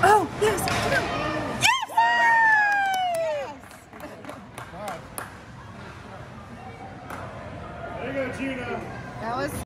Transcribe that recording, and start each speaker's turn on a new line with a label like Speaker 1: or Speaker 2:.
Speaker 1: Oh, yes. Yes! Yes!
Speaker 2: There you go, Gina.
Speaker 1: That was